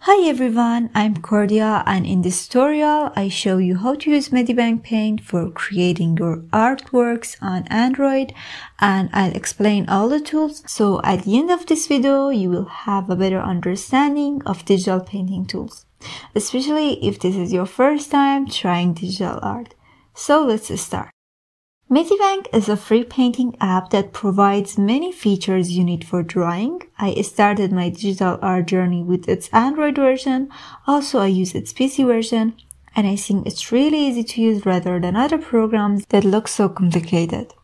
Hi everyone, I'm Kordiya and in this tutorial I show you how to use MediBang Paint for creating your artworks on Android and I'll explain all the tools so at the end of this video you will have a better understanding of digital painting tools, especially if this is your first time trying digital art. So let's start. MediBang is a free painting app that provides many features you need for drawing. I started my digital art journey with its Android version. Also, I use its PC version and I think it's really easy to use rather than other programs that look so complicated.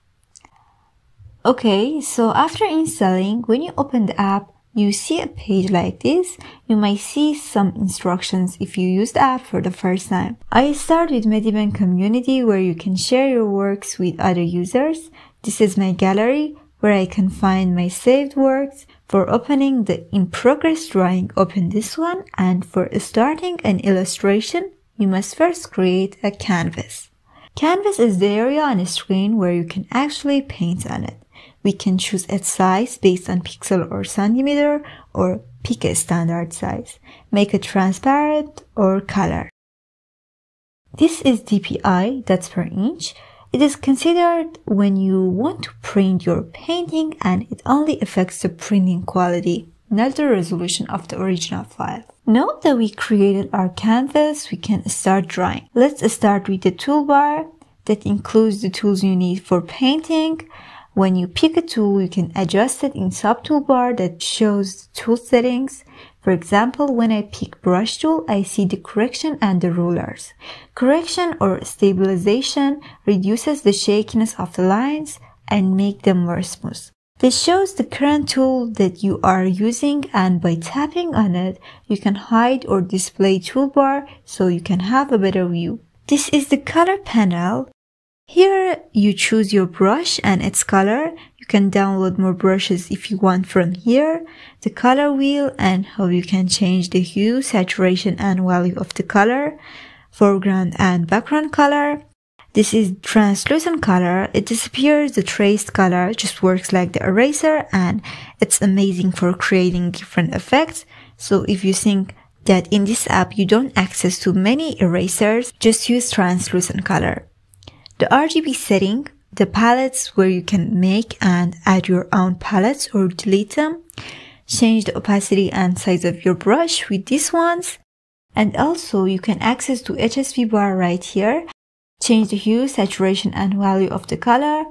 Okay, so after installing, when you open the app, you see a page like this, you might see some instructions if you use the app for the first time. I start with MediBang community where you can share your works with other users. This is my gallery where I can find my saved works. For opening the in progress drawing, open this one and for starting an illustration, you must first create a canvas. Canvas is the area on a screen where you can actually paint on it. We can choose its size based on pixel or centimeter or pick a standard size. Make it transparent or color. This is DPI, that's per inch. It is considered when you want to print your painting and it only affects the printing quality, not the resolution of the original file. Now that we created our canvas, we can start drawing. Let's start with the toolbar that includes the tools you need for painting when you pick a tool, you can adjust it in subtoolbar that shows tool settings. For example, when I pick brush tool, I see the correction and the rulers. Correction or stabilization reduces the shakiness of the lines and make them more smooth. This shows the current tool that you are using and by tapping on it, you can hide or display toolbar so you can have a better view. This is the color panel here you choose your brush and its color. You can download more brushes if you want from here, the color wheel and how you can change the hue, saturation and value of the color, foreground and background color. This is translucent color. It disappears the traced color, just works like the eraser and it's amazing for creating different effects. So if you think that in this app you don't access to many erasers, just use translucent color. The RGB setting, the palettes where you can make and add your own palettes or delete them. Change the opacity and size of your brush with these ones. And also you can access to HSV bar right here. Change the hue, saturation and value of the color.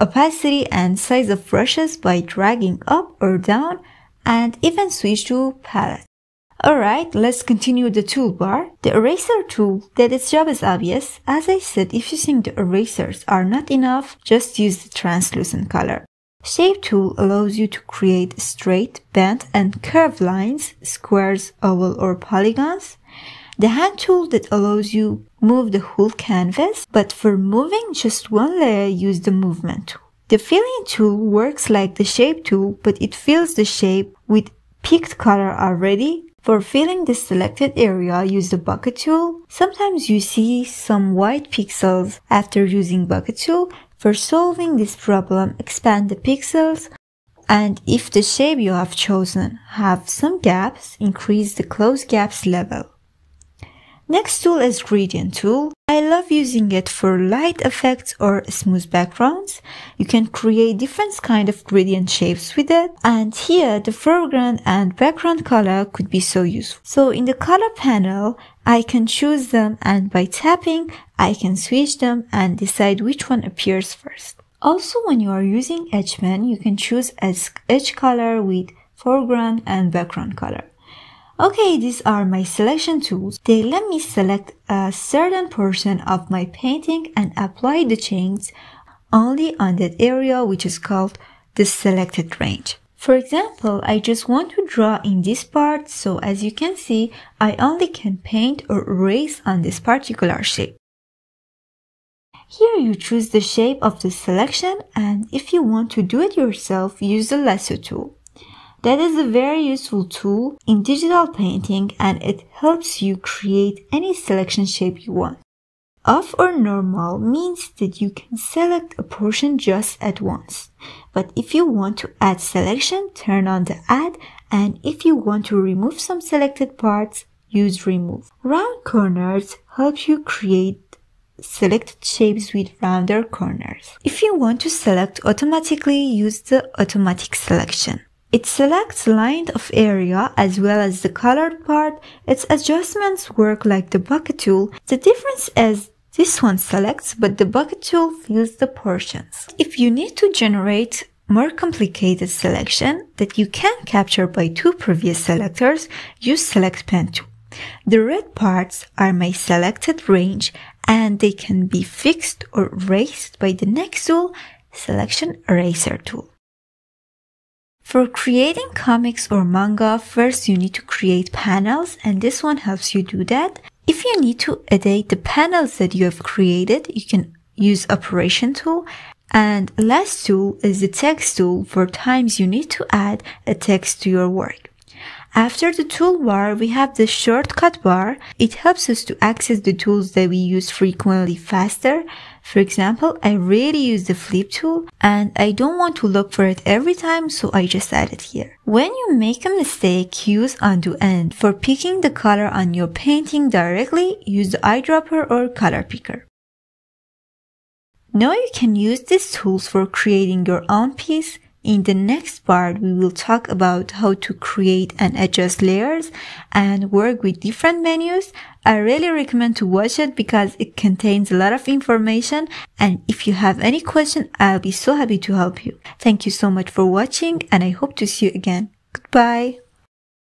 Opacity and size of brushes by dragging up or down and even switch to palette. Alright, let's continue the toolbar. The eraser tool, that its job is obvious. As I said, if you think the erasers are not enough, just use the translucent color. Shape tool allows you to create straight, bent, and curved lines, squares, oval, or polygons. The hand tool that allows you move the whole canvas, but for moving just one layer, use the movement tool. The filling tool works like the shape tool, but it fills the shape with picked color already for filling the selected area, use the bucket tool. Sometimes you see some white pixels after using bucket tool. For solving this problem, expand the pixels and if the shape you have chosen have some gaps, increase the close gaps level. Next tool is gradient tool. I love using it for light effects or smooth backgrounds. You can create different kind of gradient shapes with it. And here the foreground and background color could be so useful. So in the color panel, I can choose them and by tapping, I can switch them and decide which one appears first. Also, when you are using Edgeman, you can choose edge color with foreground and background color. Okay, these are my selection tools. They let me select a certain portion of my painting and apply the change only on that area which is called the selected range. For example, I just want to draw in this part, so as you can see, I only can paint or erase on this particular shape. Here you choose the shape of the selection and if you want to do it yourself, use the lasso tool. That is a very useful tool in digital painting and it helps you create any selection shape you want. Off or normal means that you can select a portion just at once. But if you want to add selection, turn on the add and if you want to remove some selected parts, use remove. Round corners help you create selected shapes with rounder corners. If you want to select automatically, use the automatic selection. It selects line of area as well as the colored part. Its adjustments work like the bucket tool. The difference is this one selects, but the bucket tool fills the portions. If you need to generate more complicated selection that you can capture by two previous selectors, use Select Pen tool. The red parts are my selected range and they can be fixed or erased by the next tool, Selection Eraser tool. For creating comics or manga, first you need to create panels and this one helps you do that. If you need to edit the panels that you have created, you can use operation tool. And last tool is the text tool for times you need to add a text to your work. After the toolbar, we have the shortcut bar. It helps us to access the tools that we use frequently faster. For example, I really use the flip tool and I don't want to look for it every time, so I just add it here. When you make a mistake, use undo and for picking the color on your painting directly, use the eyedropper or color picker. Now you can use these tools for creating your own piece in the next part, we will talk about how to create and adjust layers and work with different menus. I really recommend to watch it because it contains a lot of information. And if you have any question, I'll be so happy to help you. Thank you so much for watching and I hope to see you again. Goodbye.